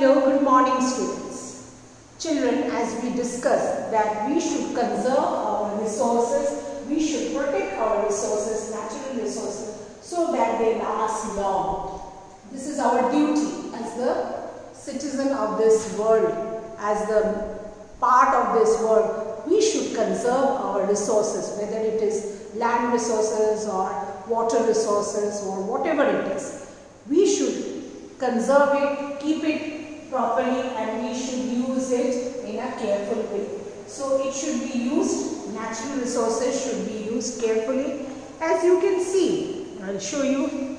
Hello, good morning students. Children, as we discussed that we should conserve our resources, we should protect our resources, natural resources, so that they last long. This is our duty as the citizen of this world, as the part of this world. We should conserve our resources, whether it is land resources or water resources or whatever it is. We should conserve it, keep it properly and we should use it in a careful way. So it should be used, natural resources should be used carefully. As you can see, I'll show you.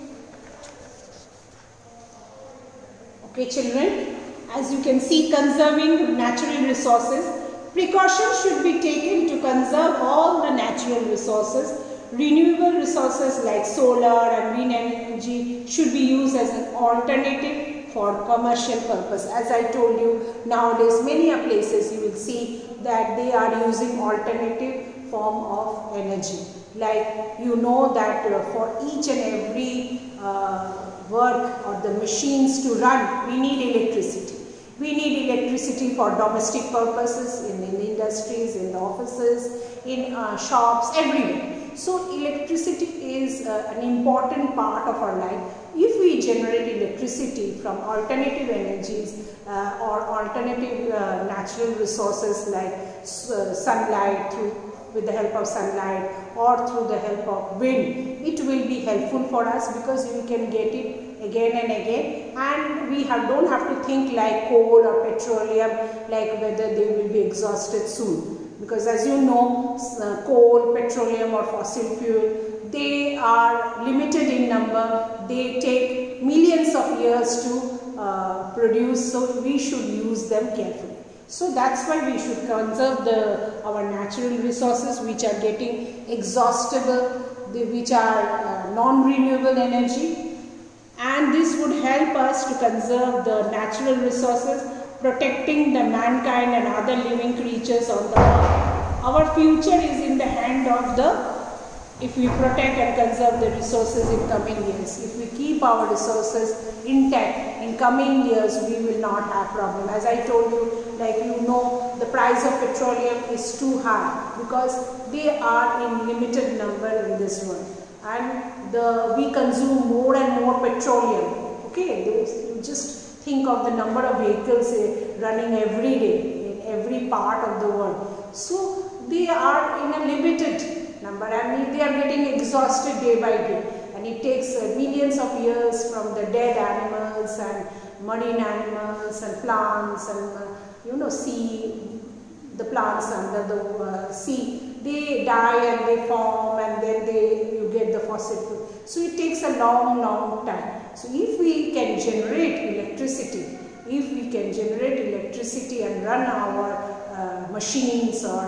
Okay children, as you can see conserving natural resources, precautions should be taken to conserve all the natural resources renewable resources like solar and wind energy should be used as an alternative for commercial purpose. As I told you, nowadays many places you will see that they are using alternative form of energy. Like you know that uh, for each and every uh, work or the machines to run, we need electricity. We need electricity for domestic purposes in, in industries, in the offices, in uh, shops, everywhere. So electricity is uh, an important part of our life. If we generate electricity from alternative energies uh, or alternative uh, natural resources like uh, sunlight through with the help of sunlight or through the help of wind, it will be helpful for us because we can get it again and again and we have, don't have to think like coal or petroleum like whether they will be exhausted soon because as you know uh, coal, petroleum or fossil fuel they are limited in number, they take millions of years to uh, produce so we should use them carefully. So that's why we should conserve the our natural resources which are getting exhaustible, the, which are uh, non-renewable energy and this would help us to conserve the natural resources protecting the mankind and other living creatures on the earth. Our future is in the hand of the if we protect and conserve the resources in coming years. If we keep our resources intact in coming years, we will not have problem. As I told you, like you know, the price of petroleum is too high because they are in limited number in this world. And the we consume more and more petroleum. Okay, just think of the number of vehicles uh, running every day in every part of the world. So they are in a limited number mean they are getting exhausted day by day and it takes uh, millions of years from the dead animals and marine animals and plants and uh, you know sea the plants under the uh, sea they die and they form and then they get the fossil fuel. So it takes a long long time. So if we can generate electricity, if we can generate electricity and run our uh, machines or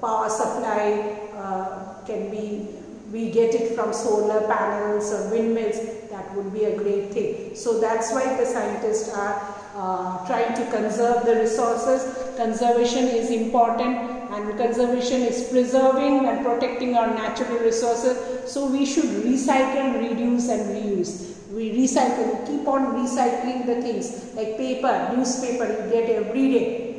power supply uh, can be we get it from solar panels or windmills that would be a great thing so that's why the scientists are uh, trying to conserve the resources conservation is important and conservation is preserving and protecting our natural resources so we should recycle reduce and reuse we recycle, we keep on recycling the things like paper, newspaper you get every day.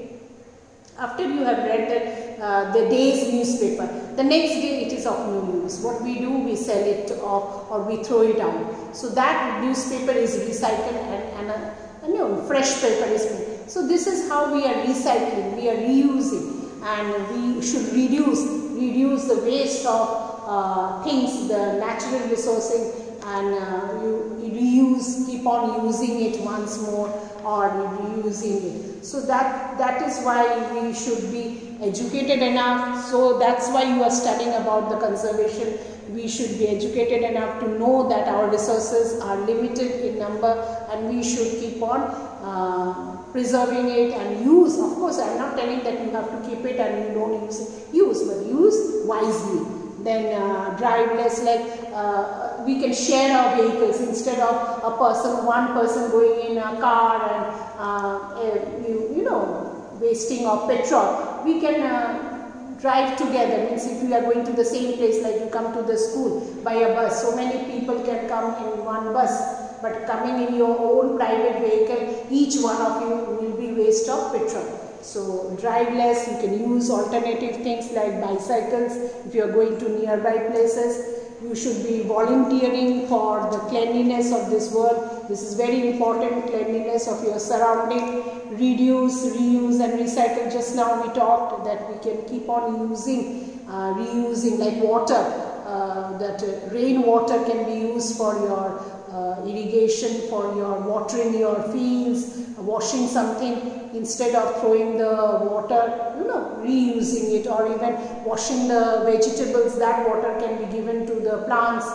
After you have read the, uh, the day's newspaper, the next day it is of no use. What we do, we sell it or, or we throw it out. So that newspaper is recycled and, and a, a new fresh paper is made. So this is how we are recycling, we are reusing and we should reduce, reduce the waste of uh, things, the natural resources and uh, you, reuse, keep on using it once more or reusing it. So that, that is why we should be educated enough. So that's why you are studying about the conservation. We should be educated enough to know that our resources are limited in number and we should keep on uh, preserving it and use. Of course, I am not telling that you have to keep it and you don't use it. Use, but use wisely. Then uh, drive less like uh, we can share our vehicles instead of a person, one person going in a car and uh, eh, you, you know wasting of petrol. We can uh, drive together means if we are going to the same place like you come to the school by a bus so many people can come in one bus but coming in your own private vehicle, each one of you will be waste of petrol. So drive less, you can use alternative things like bicycles if you are going to nearby places. You should be volunteering for the cleanliness of this world. This is very important, cleanliness of your surrounding. Reduce, reuse and recycle. Just now we talked that we can keep on using, uh, reusing like water. Uh, that uh, rainwater can be used for your Uh, irrigation, for your watering your fields, washing something instead of throwing the water, you know, reusing it or even washing the vegetables, that water can be given to the plants.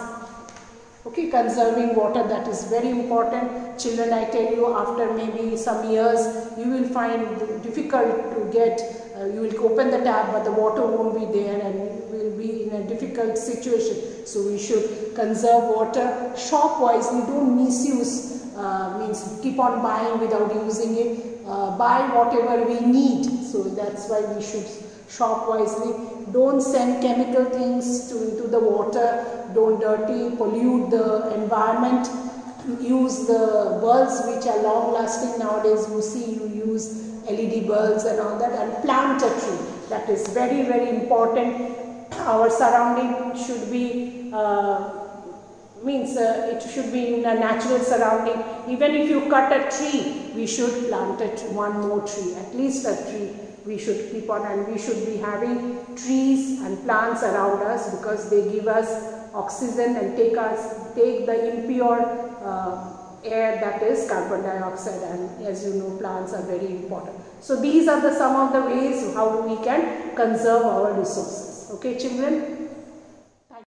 Okay, conserving water that is very important. Children, I tell you, after maybe some years, you will find difficult to get, uh, you will open the tap but the water won't be there and will be in a difficult situation. So we should conserve water. Shop wisely, don't misuse uh, means keep on buying without using it. Uh, buy whatever we need. So that's why we should shop wisely. Don't send chemical things to, into the water. Don't dirty, pollute the environment. Use the bulbs which are long lasting nowadays. You see you use LED bulbs and all that and plant a tree. That is very very important. Our surrounding should be uh, means uh, it should be in a natural surrounding. Even if you cut a tree, we should plant it one more tree, at least a tree we should keep on and we should be having trees and plants around us because they give us oxygen and take us take the impure uh, air that is carbon dioxide and as you know plants are very important. So these are the some of the ways how we can conserve our resources. Okay children.